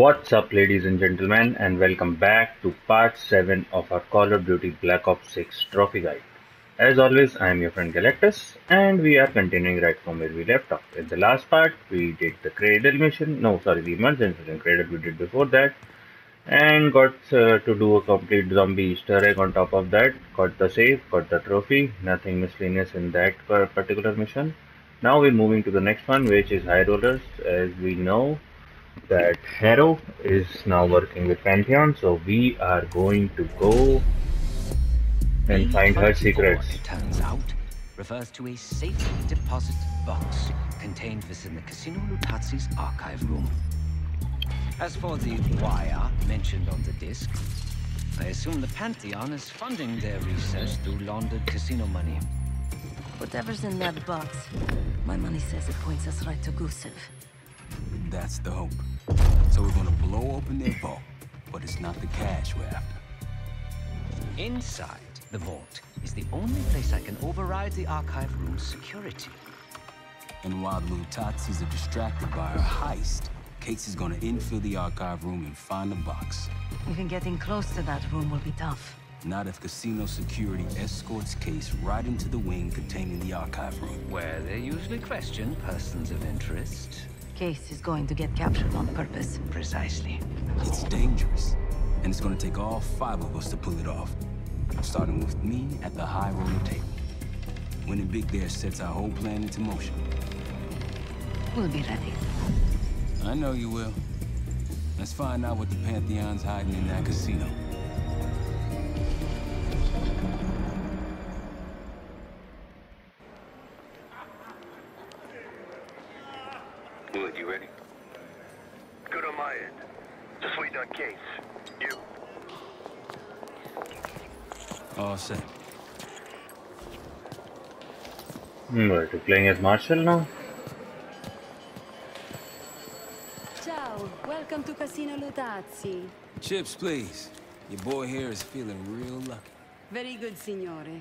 What's up ladies and gentlemen and welcome back to part 7 of our Call of Duty Black Ops 6 trophy guide. As always, I am your friend Galactus and we are continuing right from where we left off. In the last part, we did the Cradle mission, no sorry, the emergency mission Cradle we did before that and got uh, to do a complete zombie easter egg on top of that, got the save, got the trophy, nothing miscellaneous in that particular mission. Now we're moving to the next one which is High Rollers as we know that Harrow is now working with Pantheon, so we are going to go and find her secrets. It turns out, refers to a safe deposit box contained within the Casino Lutazzi's archive room. As for the wire mentioned on the disc, I assume the Pantheon is funding their research through laundered casino money. Whatever's in that box, my money says it points us right to Gusev. That's the hope. So we're gonna blow open their vault, but it's not the cash we're after. Inside the vault is the only place I can override the archive room's security. And while the Lutazzis are distracted by our heist, Case is gonna infill the archive room and find the box. Even getting close to that room will be tough. Not if casino security escorts Case right into the wing containing the archive room. Where they usually question persons of interest. Case is going to get captured on purpose. Precisely. It's dangerous. And it's gonna take all five of us to pull it off. Starting with me at the high roller table. Winning big there sets our whole plan into motion. We'll be ready. I know you will. Let's find out what the Pantheon's hiding in that casino. Playing as Marshall now? Ciao, welcome to Casino Lutazzi. Chips, please. Your boy here is feeling real lucky. Very good, signore.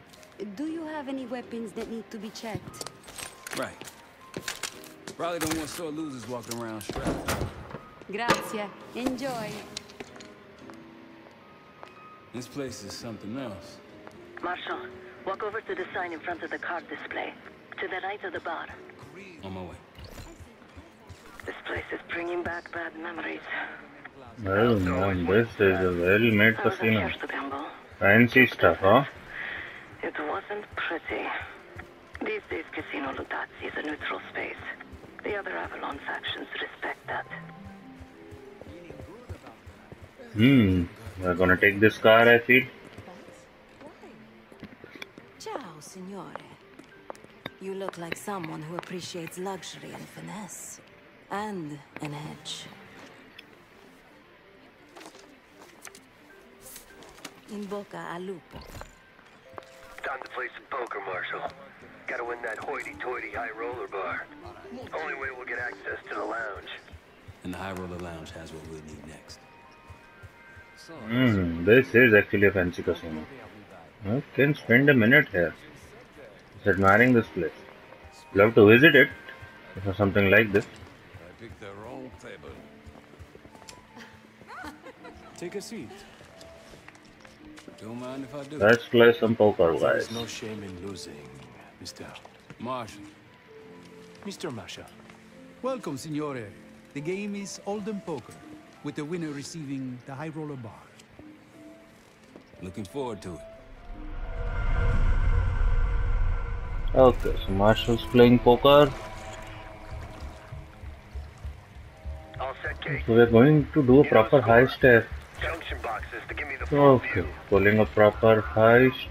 Do you have any weapons that need to be checked? Right. Probably don't want sore losers walking around strapped. Grazie. Enjoy. This place is something else. Marshall, walk over to the sign in front of the card display. To the right of the bar. On my way. This place is bringing back bad memories. Well, man, this is a well-made I was in casino. here to gamble. Fancy stuff, huh? It wasn't pretty. These days, Casino Lutazzi is a neutral space. The other Avalon factions respect that. Hmm, we're gonna take this car, I feel. Look like someone who appreciates luxury and finesse. And an edge. In boca al lupo. Time to play some poker, Marshall. Gotta win that hoity-toity high roller bar. Only way we'll get access to the lounge. And the High Roller Lounge has what we'll need next. Hmm, this is actually a fancy casino. I can spend a minute here. Just admiring this place. Love to visit it for something like this. I picked the wrong table. Take a seat. Don't mind if I do. Let's play some poker, guys. There's no shame in losing, Mr. Marshall. Mr. Masha. Welcome, Signore. The game is Hold'em Poker, with the winner receiving the High Roller Bar. Looking forward to it. Okay, so Marshall's playing poker. So we're going to do a proper heist here. Junction boxes to give me the full Okay, pulling a proper heist.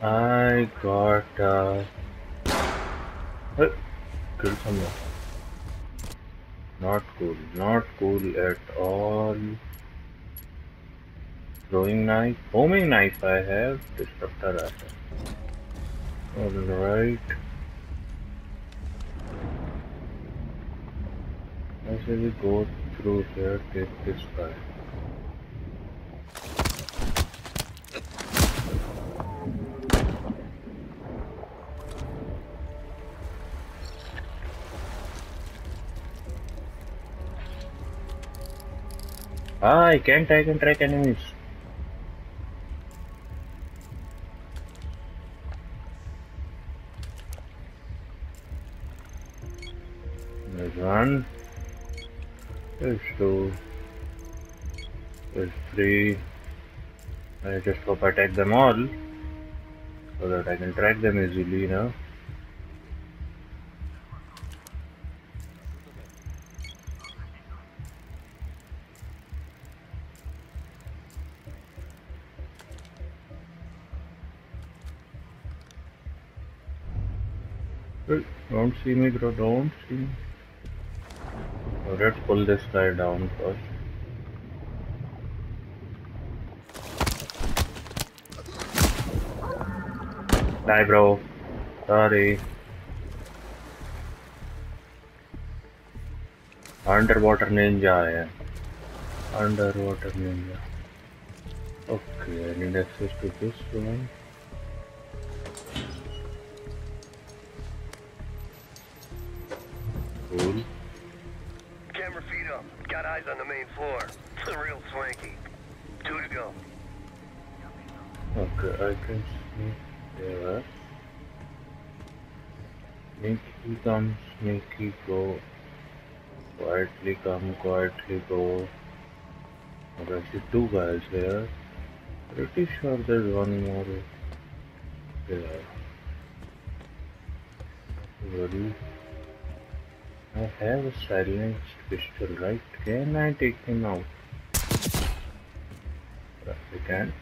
I got uh hey, kill someone. Not cool, not cool at all. Throwing knife, homing knife I have, disruptor I have. Alright. How shall we go through here, take this guy? Ah, I can't, I can track enemies. Two. There's three. I just hope I take them all so that I can track them easily you know. Don't see me bro, don't see me. Let's pull this guy down first. Die bro. Sorry. Underwater ninja है. Underwater ninja. Okay, I need access to this one. Cool. Main floor. Real swanky. Two to go. Okay, I can see there. Sneaky come, sneaky go. Quietly come, quietly go. I see two guys here. Pretty sure there's one more there. Ready? I have a silenced pistol, right? Can I take him out? Yes, I can.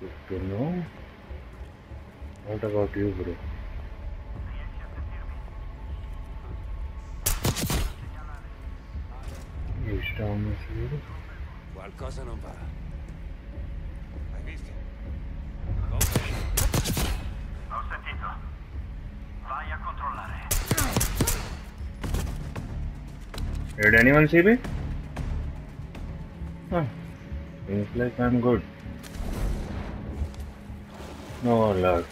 Good to know. What about you, bro? He's down here. Qualcosa non va. Did anyone see me? Huh. Seems like I'm good. No alerts.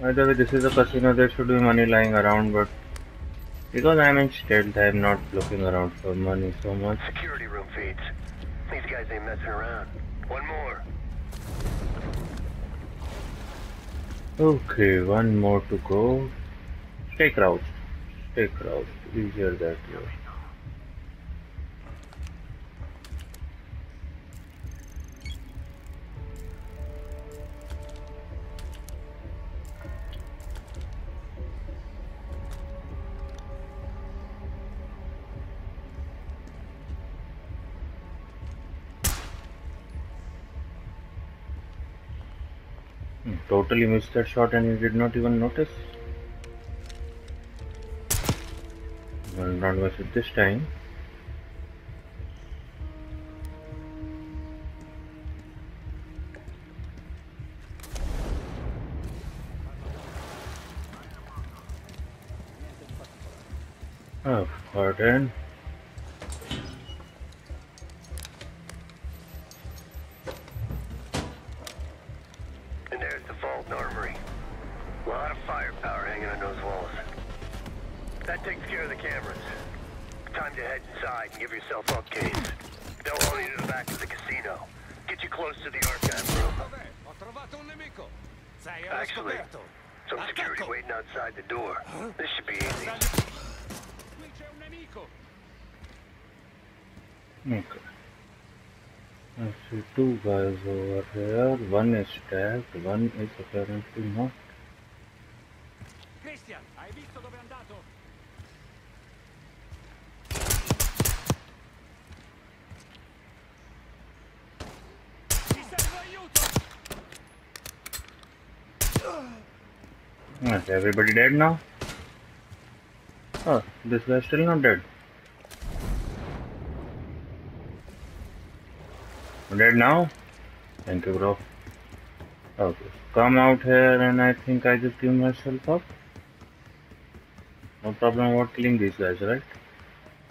By the way, this is a casino, there should be money lying around, but because I'm in stealth, I'm not looking around for money so much. Security room feeds. These guys ain't messing around. One more. Okay, one more to go. Stay crouched. Stay crouched. Easier that way. Totally missed that shot and you did not even notice. Well, not miss it this time. You close to the archive room. Ho trovato un nemico. Sei Actually, some security waiting outside the door. This should be easy. Qui c'è un nemico. Okay. I see two guys over here. One is tagged, one is apparently not. Christian, hai visto dove Is everybody dead now? Oh, this guy's still not dead. Dead now? Thank you, bro. Okay, come out here and I think I just give myself up. No problem about killing these guys, right?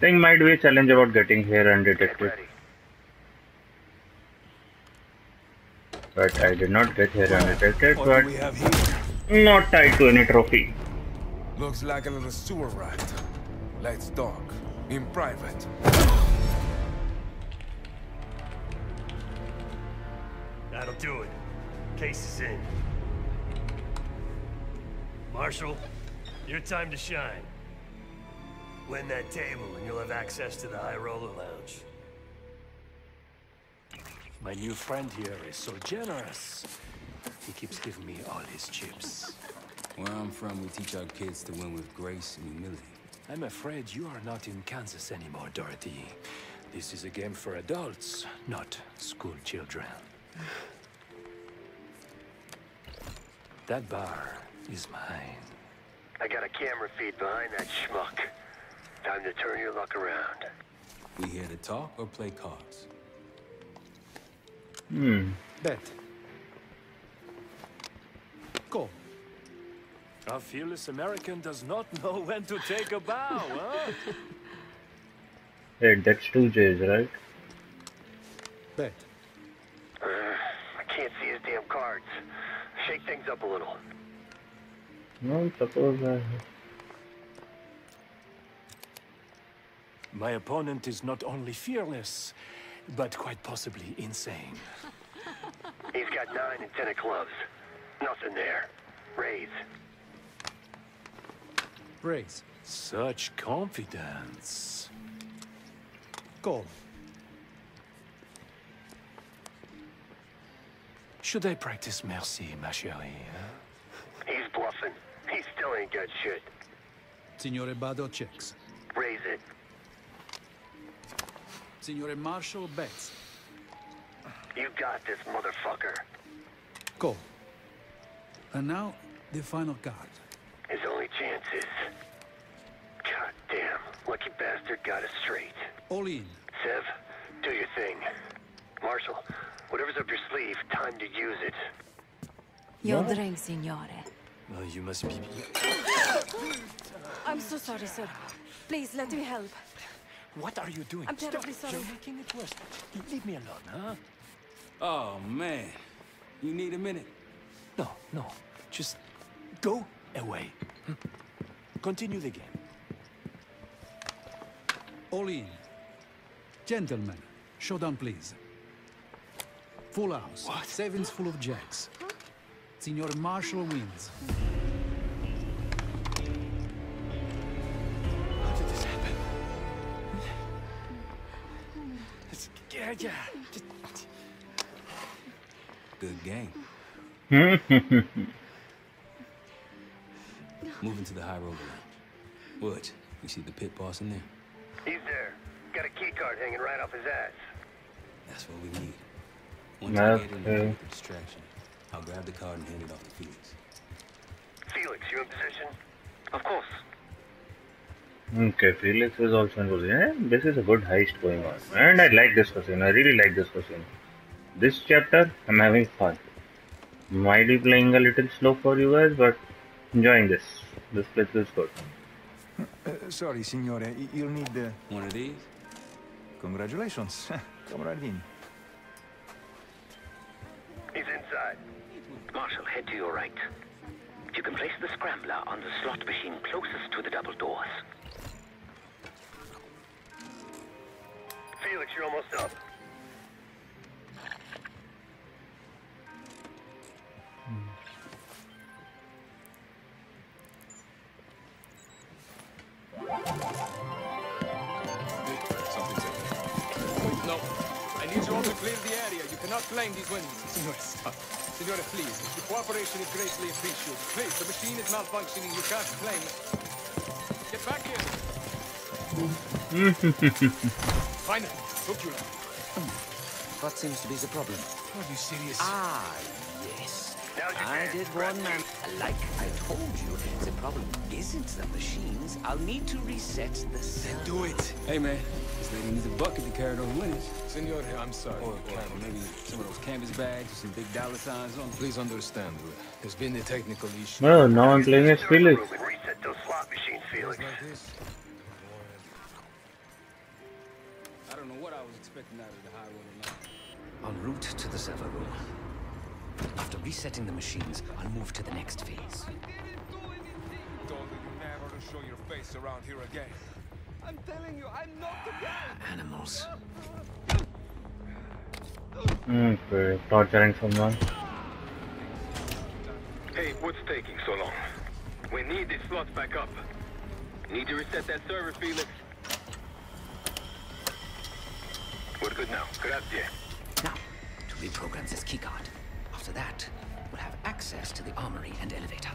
Thing might be a challenge about getting here undetected. But I did not get here undetected, What but do we have here? not tied to any trophy. Looks like a little sewer rat. Let's talk. In private. That'll do it. Case is in. Marshall, your time to shine. Win that table and you'll have access to the High Roller Lounge. My new friend here is so generous. He keeps giving me all his chips. Where I'm from, we teach our kids to win with grace and humility. I'm afraid you are not in Kansas anymore, Dorothy. This is a game for adults, not school children. That bar is mine. I got a camera feed behind that schmuck. Time to turn your luck around. We here to talk or play cards? Hmm. Bet. A fearless American does not know when to take a bow, huh? Hey, that's two J's, right? Bet. Uh, I can't see his damn cards. Shake things up a little. No, suppose I... My opponent is not only fearless, but quite possibly insane. He's got nine and ten of clubs. Nothing there. Raise. Raise. Such confidence. Call. Should I practice mercy, ma chérie? huh? He's bluffing. He still ain't got shit. Signore Bado checks. Raise it. Signore Marshall bets. You got this, motherfucker. Call. And now, the final card. His only chance is... God damn. Lucky bastard got us straight. All in. Sev, do your thing. Marshall, whatever's up your sleeve, time to use it. Your drink, signore. Well, you must be... I'm so sorry, sir. Please, let me help. What are you doing? I'm terribly Stop. sorry. You're making it worse. Leave me alone, huh? Oh, man. You need a minute? No, no. Just go away. Continue the game. All in. Gentlemen, showdown please. Full house. What? Sevens full of jacks. Signor Marshall wins. How did this happen? It's, yeah, yeah. Just, Good game. Moving to the high roller lounge. What? You see the pit boss in there? He's there. Got a key card hanging right off his ass. That's what we need. Once I get in there the distraction, I'll grab the card and hand it off to Felix. Felix, you in position? Of course. Okay, Felix is also in position. Eh, this is a good heist going on. And I like this person. I really like this person. This chapter, I'm having fun. Might be playing a little slow for you guys, but enjoying this. This place is good. Uh, sorry, signore. You'll need the... One of these? Congratulations. Come right in. He's inside. Marshall, head to your right. You can place the scrambler on the slot machine closest to the double doors. Felix, you're almost up. You cannot claim these wins. Signore, stop. Signore, please. Your cooperation is greatly appreciated. Please, the machine is malfunctioning. You can't claim it. Get back here. Finally. Took you. What seems to be the problem? Are you serious? Ah, yes. I did Grab one the man. Like I told you, the problem isn't the machines. I'll need to reset the cell. Do it. Hey, man. This lady needs a bucket to carry those winners. Signore, I'm sorry. Or, or maybe some of those canvas bags with some big dollar signs on. Please understand, there's been a technical issue. No, now I'm playing as Felix. room reset those slot machines, Felix. Like. I don't know what I was expecting out of the high roller lounge. En route to the server room. Resetting the machines, I'll move to the next phase. Told you never show your face around here again. I'm telling you, I'm not the guy. Animals. Hmm, okay, torturing someone. Hey, what's taking so long? We need these slots back up. Need to reset that server, Felix. We're good now. Grazie. Now, to reprogram this keycard. After that, we'll have access to the armory and elevator.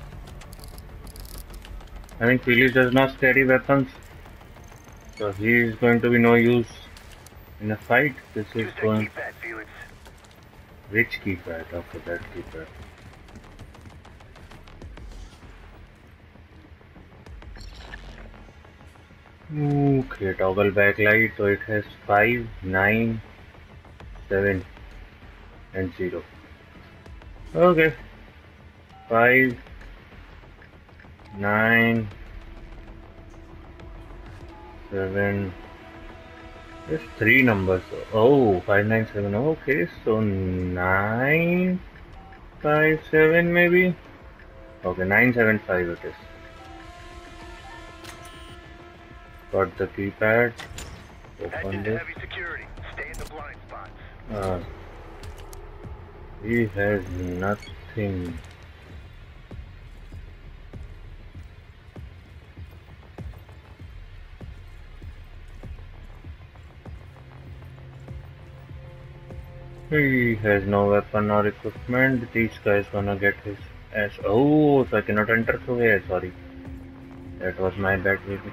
I think Felix does not carry weapons. So he is going to be no use in a fight. This is going. Keypad, Felix. Which keypad? Okay, that keypad. Okay, toggle backlight. So it has 5, 9, 7, and 0. Okay. 5, 9, 7. There's three numbers. Oh, 597. Okay, so 9, 5, 7 maybe? Okay, 975 it is. Got the keypad. Head Open into he has nothing. He has no weapon or equipment. This guy is gonna get his ass. Oh, so I cannot enter through here. Sorry. That was my bad, baby.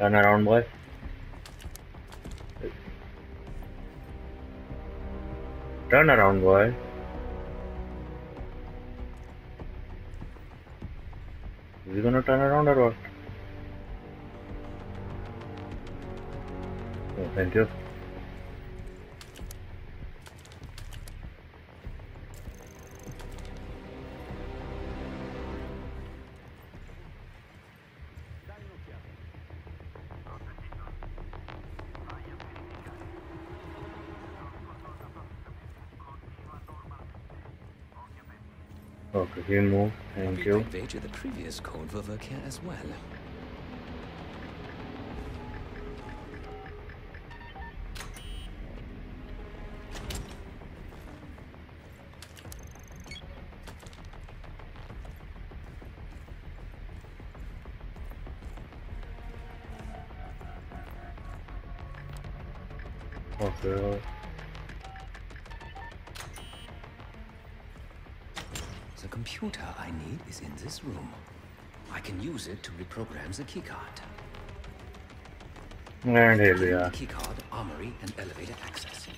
Turn around, boy. Turn around, boy. Is he gonna turn around or what? Oh, thank you. Moved. Thank you. Conveyed the previous code for Verkehr as well. Okay. Computer I need is in this room. I can use it to reprogram the keycard. And here we are. Keycard, armory, and elevator access.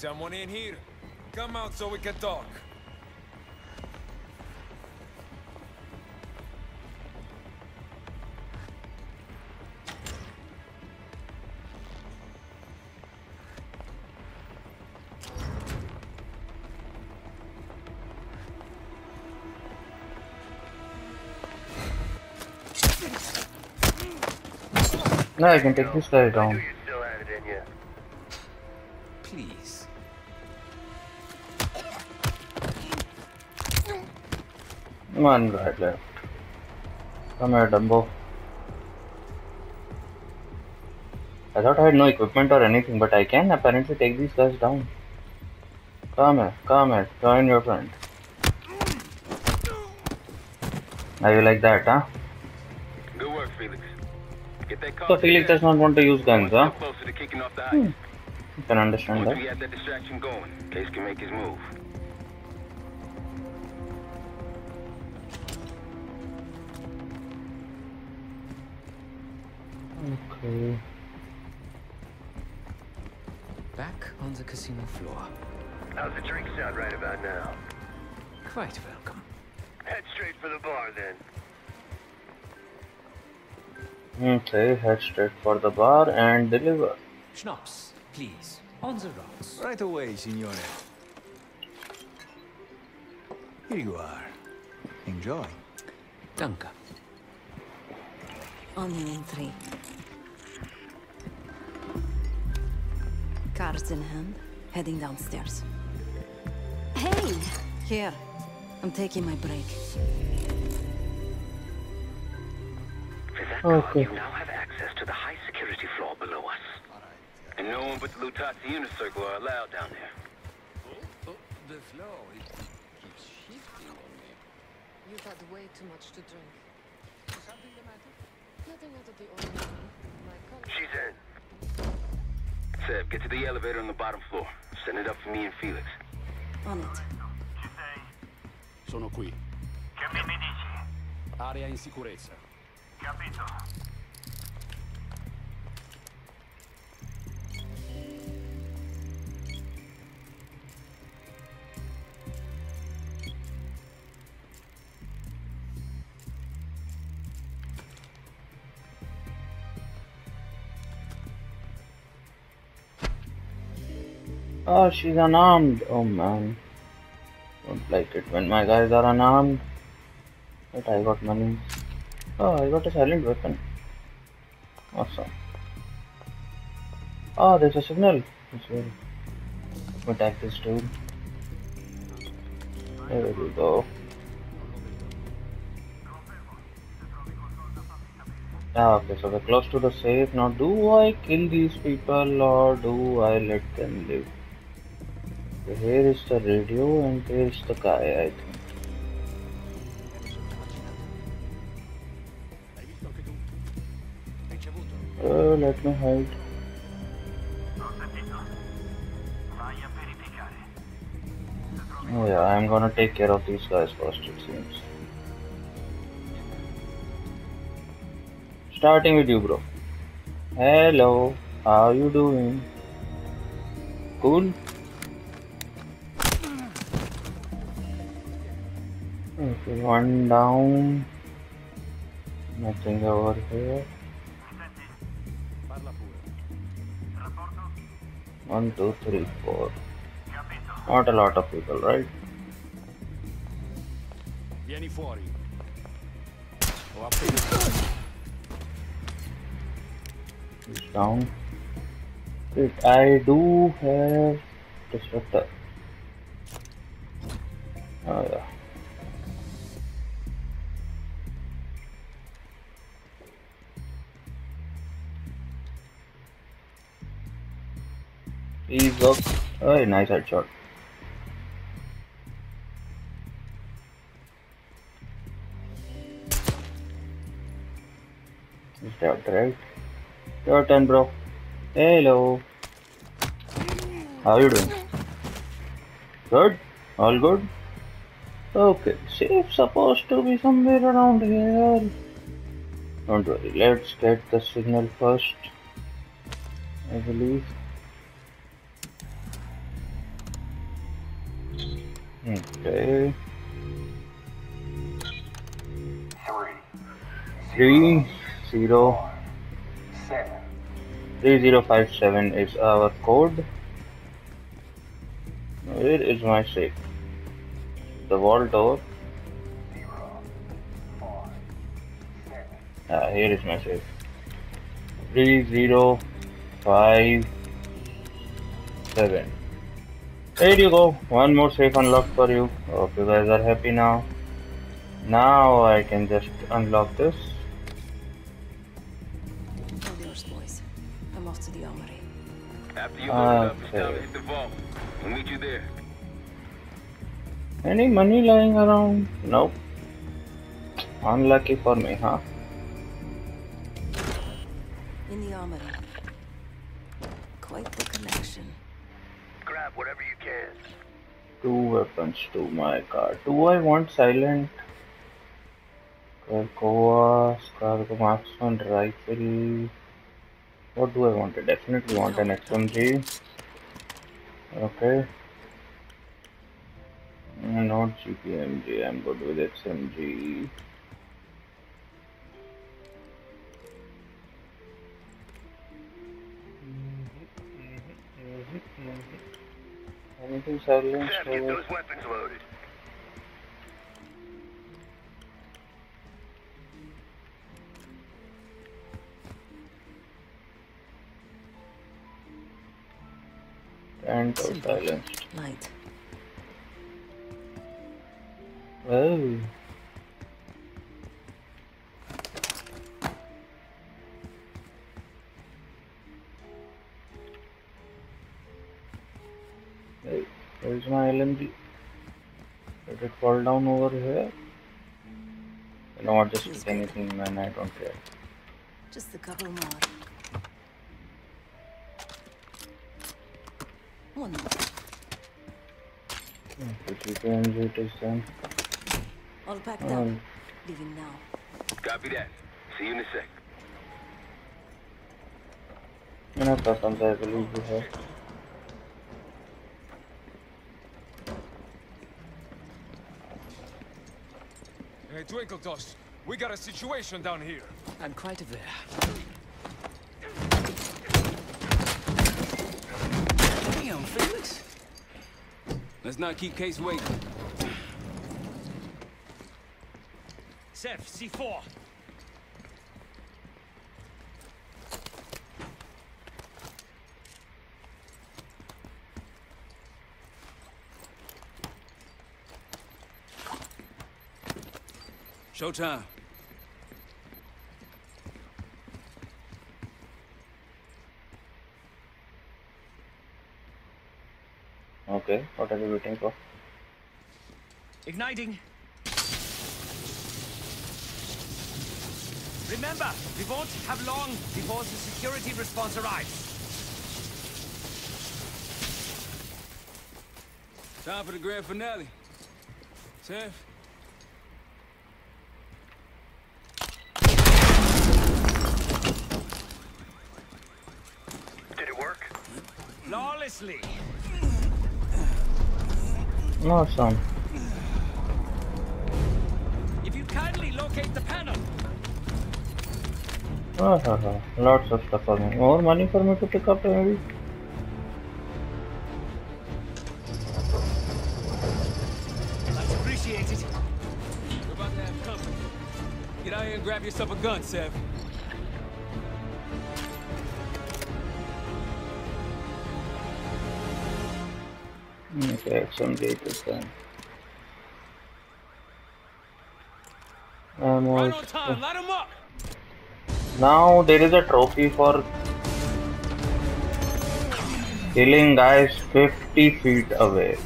Someone in here. Come out so we can talk. No, I can take this guy down. One right left. Come here, Dumbo. I thought I had no equipment or anything, but I can apparently take these guys down. Come here, come here, join your friend. Now you like that, huh? Good work, Felix. Get that So Felix does not want to use guns, huh? Closer to kicking off the Hmm. You can understand Once that. we have that distraction going, Case can make his move. Okay. back on the casino floor. How's the drink sound right about now? Quite welcome. Head straight for the bar then. Okay, head straight for the bar and deliver. Schnapps, please. On the rocks. Right away, signore. Here you are. Enjoy. Danke. On you in Cards in hand, heading downstairs. Hey! Here. I'm taking my break. With that Okay. card, you now have access to the high security floor below us. And no one but the Lutazzi Inner Circle are allowed down there. The flow, it keeps shifting on me. You've had way too much to drink. Something the matter? Nothing out of the ordinary. My colleague... She's in. Sev, get to the elevator on the bottom floor. Send it up for me and Felix. On it. Sono qui. Che mi dici? Area in sicurezza. Capito. Oh, she's unarmed. Oh man. Don't like it when my guys are unarmed. But I got money. Oh, I got a silent weapon. Awesome. Oh, there's a signal. As well. Attack this dude. There we go. Ah, okay, so we're close to the safe. Now, do I kill these people or do I let them live? Here is the radio and here is the guy, I think. Uh, let me hide. Oh yeah, I'm gonna take care of these guys first, it seems. Starting with you, bro. Hello, how are you doing? Cool? Okay, one down. Nothing over here. One, two, three, four. Not a lot of people, right? Vieni fuori. Ho appena... He's down. Wait, I do have disruptor. Oh yeah. He's up. Oh, nice headshot. He's dead, right? Your turn, bro. Hello. How you doing? Good? All good? Okay, safe supposed to be somewhere around here. Don't worry, let's get the signal first. I believe. Okay. Three zero Seven. three zero five seven is our code. Where is my safe? The wall door. Ah, here is my safe. Three zero five seven. There you go. One more safe unlocked for you. Hope you guys are happy now. Now I can just unlock this. All yours, boys. I'm off to the armory. After you load it up, it's time to Okay. hit the vault. We'll meet you there. Any money lying around? Nope. Unlucky for me, huh? In the armory. Quite the Two weapons to my car. Do I want silent? Krakoa, Scargo Marksman, rifle. What do I want? I definitely want an XMG. Okay. Not GPMG, I'm good with SMG. Anything silenced? Sev, get those weapons loaded. And or silenced. Light. Oh. Where is my LMG? Did it fall down over here? You know what, just He's pick anything man, I don't care. Just a couple more. One more. Pretty PMG it is then. All packed hmm. up. Leaving now. Copy that. See you in a sec. I'm not sometimes I believe you have. Twinkle Toss, we got a situation down here. I'm quite aware. Damn, Felix. Let's not keep Case waiting. Sev, C4. Showtime. Okay, what are you waiting for? Igniting. Remember, we won't have long before the security response arrives. Time for the grand finale. Sev? Did it work? Flawlessly. Awesome. If you kindly locate the panel. Ah, ha, ha. Lots of stuff for me. More money for me to pick up maybe? Much appreciated. We're about to have company. Get out here and grab yourself a gun, Sev. On time. Light 'em up. Now there is a trophy for killing guys 50 feet away.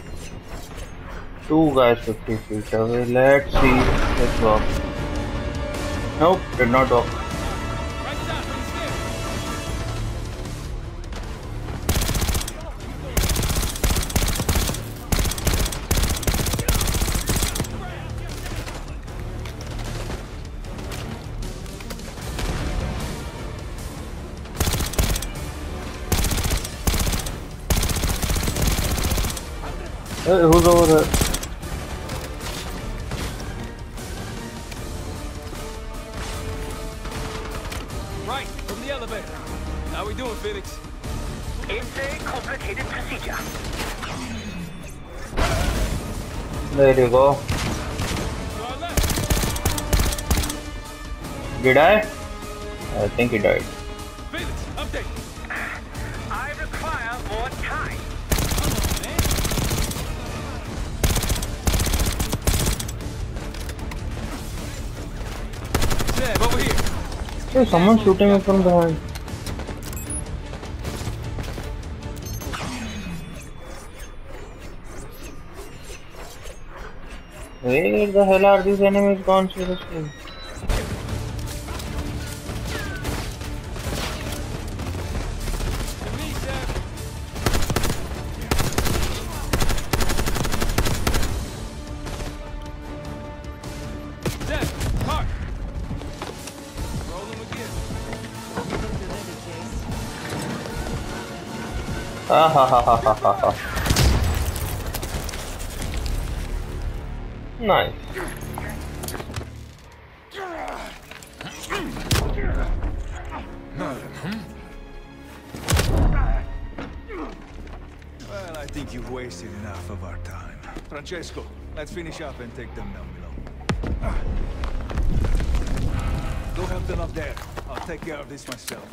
Two guys 50 feet away. Let's see. Let's go. Nope, did not work. Hey, who's over there? Right, from the elevator. How we doing, Felix? It's a complicated procedure. There you go. Did I? I think he died. Hey, someone's shooting me from behind. Where the hell are these enemies gone seriously? Nice. Well, I think you've wasted enough of our time. Francesco, let's finish up and take them down below. Go help them up there. I'll take care of this myself.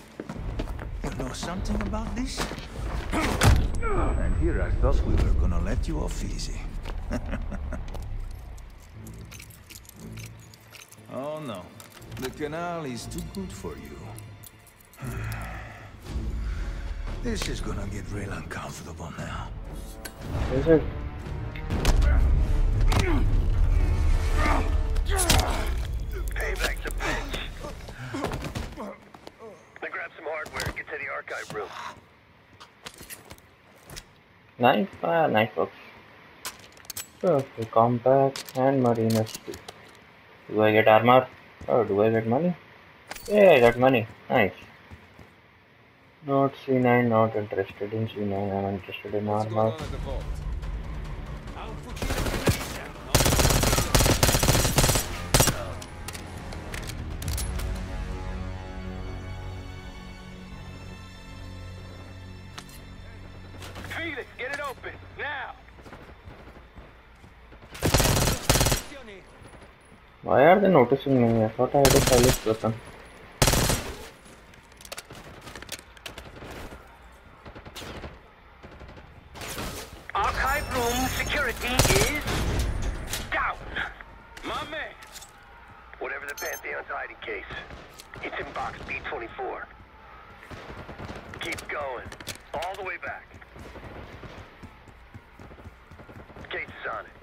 You know something about this? And here I thought we were gonna let you off easy. oh no. The canal is too good for you. This is gonna get real uncomfortable now. Is it? Nice, ah. So, we come back and Marina. Do I get armor? Or do I get money? Yeah, I got money. Nice. Not C9, not interested in C9, I'm interested in armor. Why are they noticing me? I thought I had a silent weapon. Archive room security is down. Whatever the Pantheon's hiding case, it's in box B24. Keep going. All the way back. Case is on it.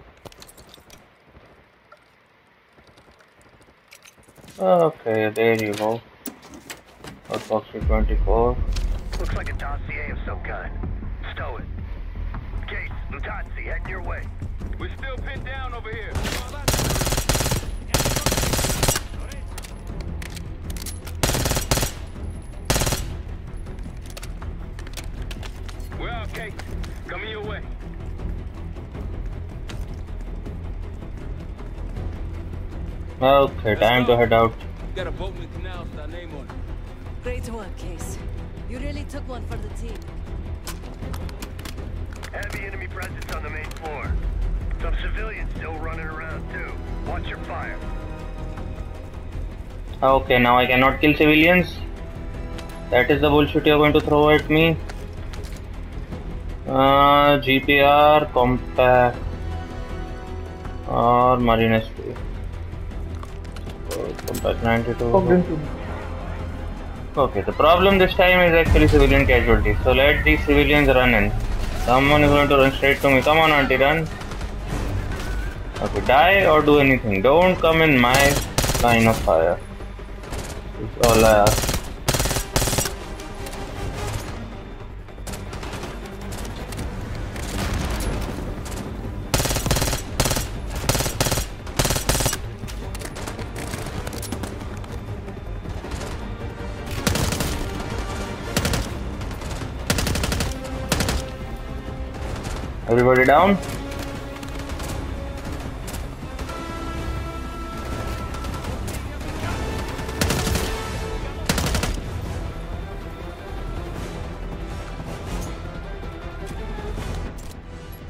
Okay, there you go. Outbox 24. Looks like a dossier of some kind. Stow it. Case, Lutazzi, heading your way. We're still pinned down over here. We're. Coming your way. Okay, time to head out. Got a boat in the canal with our name on it. Great work, Case. You really took one for the team. Heavy enemy presence on the main floor. Some civilians still running around, too. Watch your fire. Okay, now I cannot kill civilians. That is the bullshit you're going to throw at me. Uh, GPR, compact, or Marine SP. So, 92. Okay, the problem this time is actually civilian casualties. So let these civilians run in. Someone is going to run straight to me. Come on, auntie, run. Okay, die or do anything. Don't come in my line of fire. That's all I ask. Everybody down?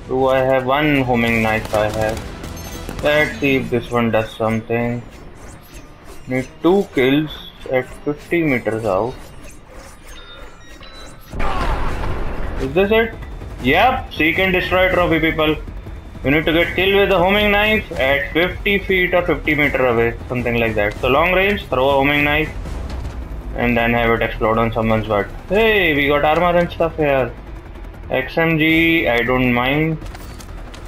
Do I have one homing knife I have? Let's see if this one does something. Need two kills at 50 meters out. Is this it? Yep, seek and destroy trophy people. You need to get killed with the homing knife at 50 feet or 50 meter away, something like that. So long range, throw a homing knife and then have it explode on someone's butt. Hey, we got armor and stuff here. XMG, I don't mind.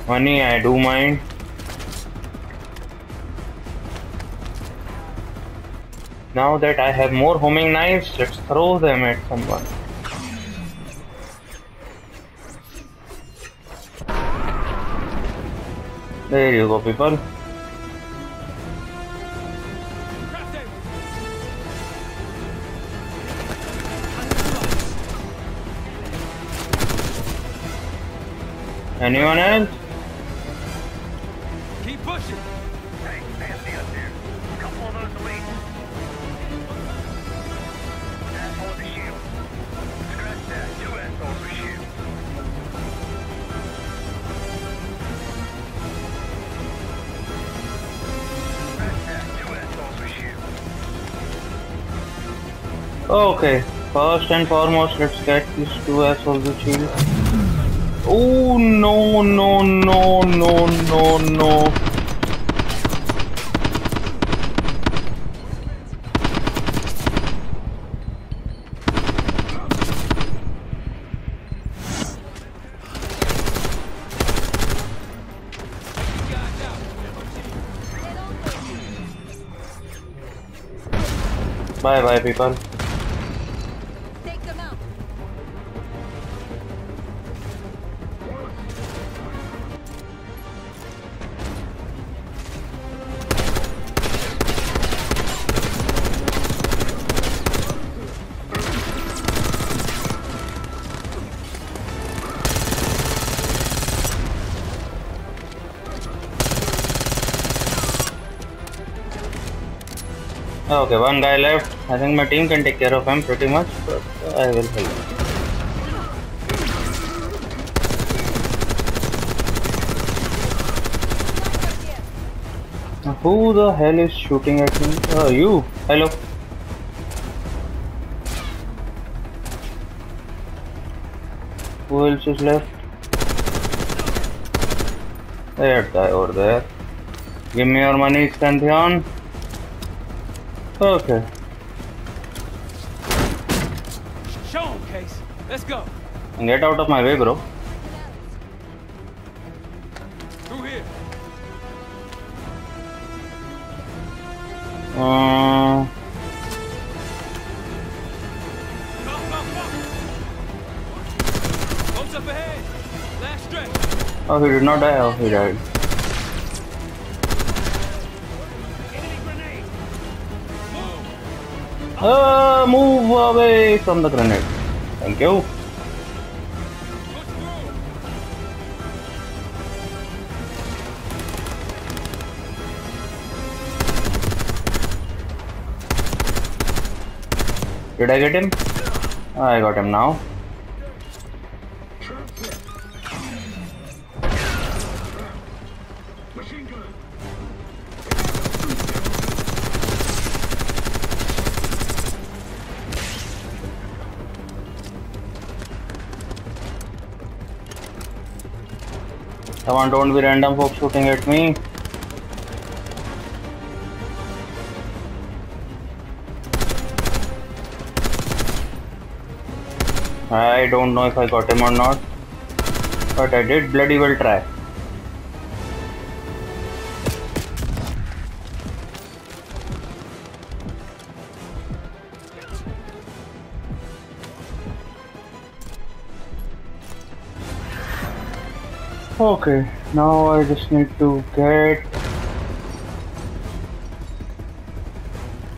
Money, I do mind. Now that I have more homing knives, let's throw them at someone. There you go, people. Anyone else? Okay, first and foremost, let's get these two assholes with shield. Oh no no no no no no! Bye bye people. Okay, one guy left. I think my team can take care of him pretty much, but I will help. Who the hell is shooting at me? Oh, you. Hello. Who else is left? That guy over there. Give me your money, Pantheon. Okay. Show 'em, Case. Let's go. And Get out of my way, bro. Through here. Uh, Boats up ahead. Last stretch. oh, he did not die. Oh, he died. Uh, move away from the grenade. Thank you. Did I get him? I got him now. Come on, don't be random folks shooting at me. I don't know if I got him or not, but I did bloody well try. Okay, now I just need to get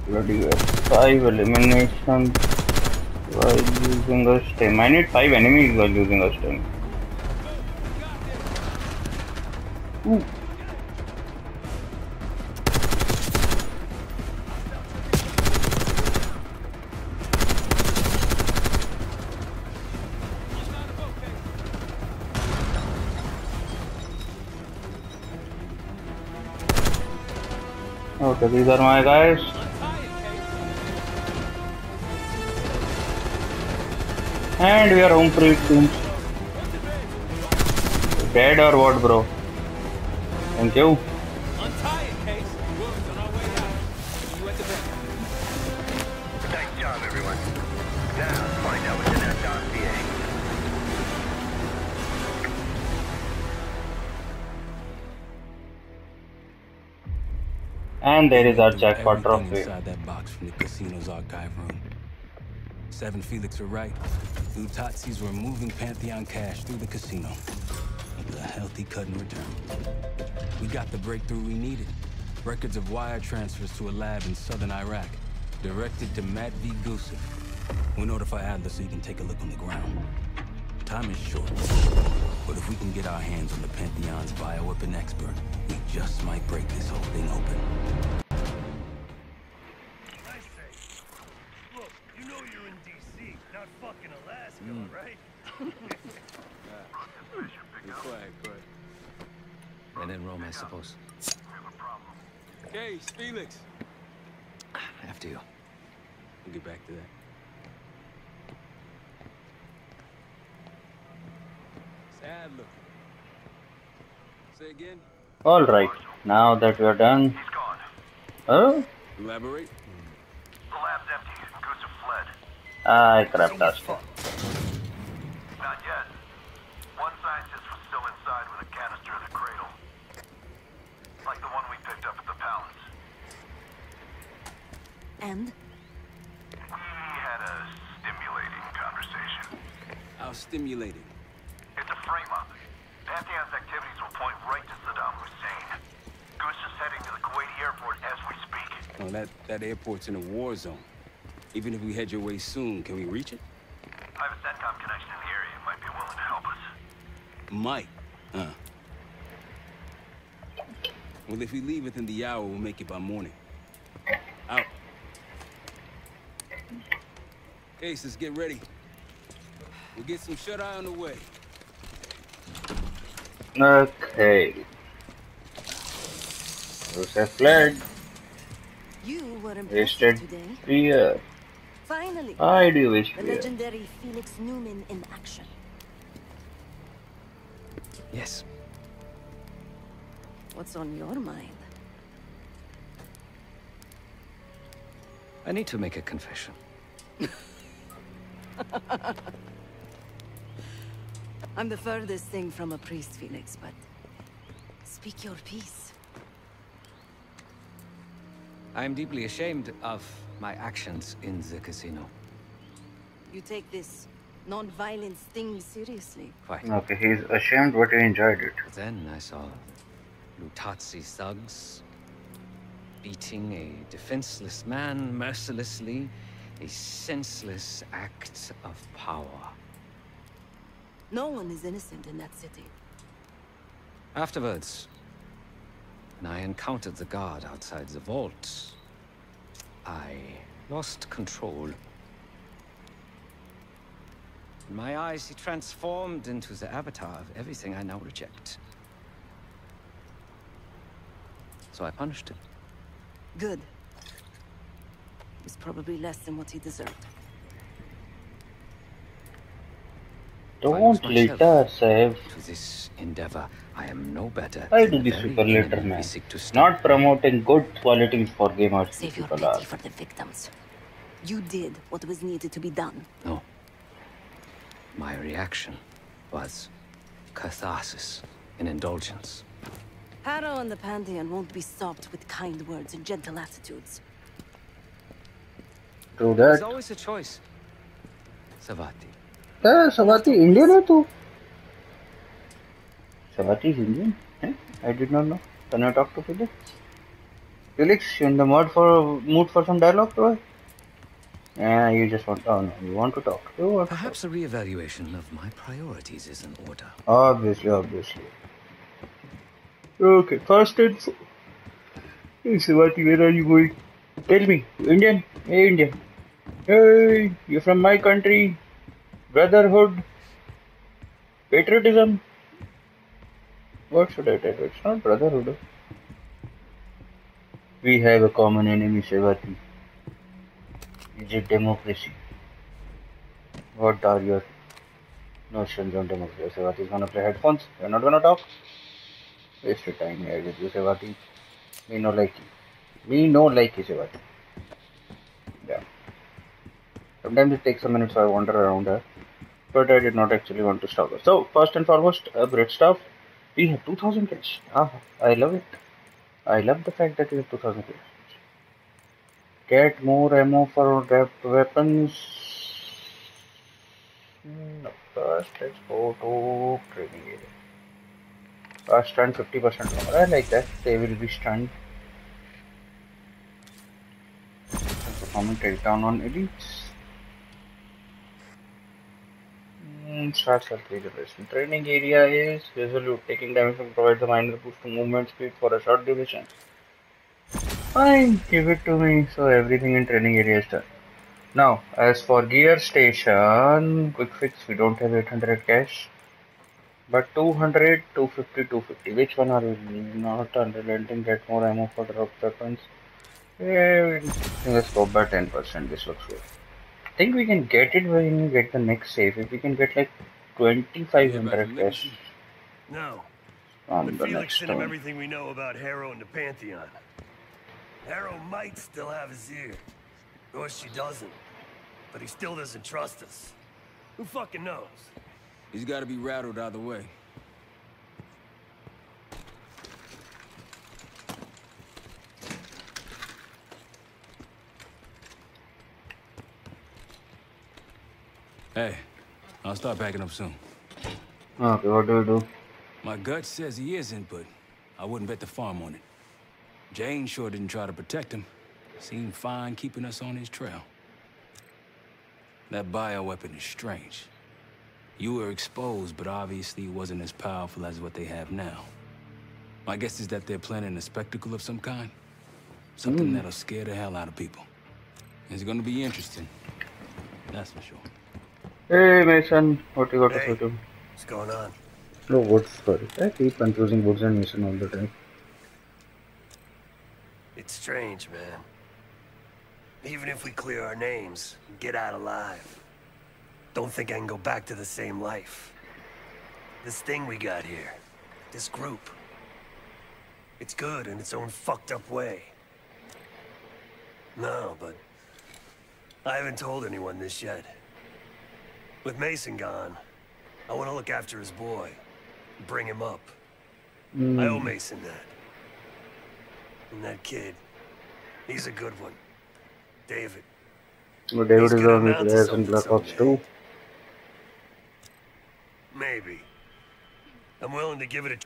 bloody five eliminations while using a stim. I need five enemies while using a stim. These are my guys. And we are home free team. Dead or what, bro? Thank you. Untie it, Case. Wounds And there is our jackpot trophy. inside that box from the casino's archive room. Seven Felix were right. Lutazzis were moving Pantheon cash through the casino. With a healthy cut in return. We got the breakthrough we needed. Records of wire transfers to a lab in southern Iraq. Directed to Matt V. Gusev. We'll notify Adler so you can take a look on the ground. Time is short. But if we can get our hands on the Pantheon's bioweapon expert, we just might break this whole thing open. I say. Look, you know you're in D.C., not fucking Alaska, Mm. right? Be quiet, quiet. And in Rome, I suppose. Case, Felix. After you. We'll get back to that. Sad look. Say again? Alright, now that we're done. Oh? Elaborate? The lab's empty. Goods have fled. I crap dust. Not yet. One scientist was still inside with a canister in the cradle. Like the one we picked up at the palace. And? We had a stimulating conversation. How stimulating. It's a frame-up. Pantheon's activities will point right to Saddam Hussein. Goose is heading to the Kuwaiti airport as we speak. Oh, that, that airport's in a war zone. Even if we head your way soon, can we reach it? I have a CENTCOM connection in the area. Might be willing to help us. Might. Huh. Well, if we leave within the hour, we'll make it by morning. Out. Ace, let's get ready. We'll get some shut-eye on the way. Okay. Those have fled. You were impressive Wasted today. three. Finally. I do wish The we legendary Felix Neumann in action. Yes. What's on your mind? I need to make a confession. I'm the furthest thing from a priest, Felix, but speak your piece. I am deeply ashamed of my actions in the casino. You take this non-violence thing seriously. Quite. Okay, he's ashamed, but he enjoyed it. Then I saw Lutazzi thugs beating a defenseless man mercilessly, a senseless act of power. No one is innocent in that city. Afterwards, when I encountered the guard outside the vault, I lost control. In my eyes, he transformed into the avatar of everything I now reject. So I punished him. Good. It was probably less than what he deserved. Don't later save. To this endeavor, I am no better. I do the this very super later, enemy we man. seek to stop. Not promoting good qualities for gamers. Save your people are. pity for the victims. You did what was needed to be done. No. My reaction was catharsis and indulgence. Harrow and the Pantheon won't be stopped with kind words and gentle attitudes. True There's always a choice. Sevati. Yeah, Sevati Indian है तू? Sevati is Indian? Eh? I did not know. Can I talk to Felix? Felix, you in the mood for mood for some dialogue, bro? Yeah, you just want. Oh no, you want to talk. You want to Perhaps a reevaluation of my priorities is in order. Obviously, obviously. Okay, first info. Hey, Sevati, where are you going? Tell me, Indian? Hey, Indian. Hey, you're from my country. Brotherhood. Patriotism. What should I you? It's not brotherhood. We have a common enemy, Sevati. Is it democracy? What are your notions on democracy? Sevati is gonna play headphones. You're not gonna talk. Waste your time here with you, Sevati. Me no like you. Me no like you, Sevati. Yeah. Sometimes it takes a minute, so I wander around her. But I did not actually want to stop her. So, first and foremost, uh, great stuff. We have 2000 cash. Ah, I love it. I love the fact that we have 2000 kills. Get more ammo for wrapped weapons. First let's go to training area. Uh, stun 50% more. I like that. They will be stunned. Performing takedown on elites. Mm, start self regeneration. Training area is resolute. Taking damage and provides a minor boost to movement speed for a short duration. Fine, give it to me. So everything in training area is done. Now, as for gear station, quick fix, we don't have 800 cash. But 200, 250, 250. Which one are we not unrelenting? Get more ammo for drop weapons. Yeah, let's go by 10%. This looks good. I think we can get it when we get the next save. If we can get like 2500 cash No. from But the Felix next sent him one. everything we know about Harrow and the Pantheon. Harrow might still have his ear. Or she doesn't. But he still doesn't trust us. Who fucking knows? He's got to be rattled either way. Hey, I'll start packing up soon. Okay, what do we do? My gut says he isn't, but I wouldn't bet the farm on it. Jane sure didn't try to protect him. Seemed fine keeping us on his trail. That bioweapon is strange. You were exposed, but obviously it wasn't as powerful as what they have now. My guess is that they're planning a spectacle of some kind. Something Mm. that'll scare the hell out of people. It's gonna be interesting. That's for sure. Hey Mason, what you got to say to me? What's going on? No, woods, sorry. I keep confusing woods and Mason all the time. It's strange, man. Even if we clear our names and get out alive, don't think I can go back to the same life. This thing we got here, this group, it's good in its own fucked up way. No, but I haven't told anyone this yet. With Mason gone, I want to look after his boy, bring him up. Hmm. I owe. Mason that. And that kid, he's a good one. David. But David is amount to players in Black Ops 2. Maybe. I'm willing to give it a...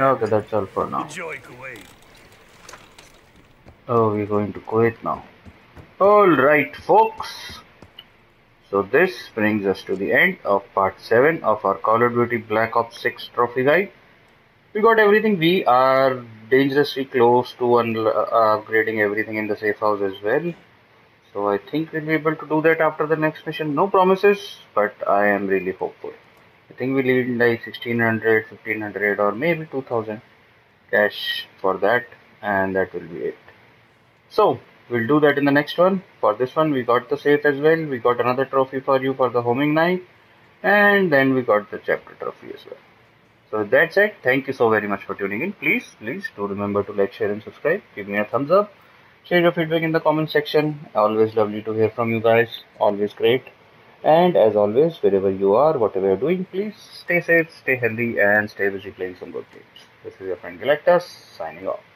Okay, that's all for now. enjoy Kuwait. Oh, we're going to Kuwait now. Alright, folks. So this brings us to the end of part 7 of our Call of Duty Black Ops 6 trophy guide. We got everything. We are dangerously close to uh, upgrading everything in the safe house as well. So I think we'll be able to do that after the next mission. No promises, but I am really hopeful. I think we need like 1600, 1500 or maybe 2000 cash for that and that will be it. So we'll do that in the next one. For this one we got the safe as well. We got another trophy for you for the homing knife and then we got the chapter trophy as well. So that's it. Thank you so very much for tuning in. Please, please do remember to like, share and subscribe. Give me a thumbs up. Share your feedback in the comment section. Always lovely to hear from you guys. Always great. And as always, wherever you are, whatever you're doing, please stay safe, stay healthy, and stay busy playing some good games. This is your friend Galactus, signing off.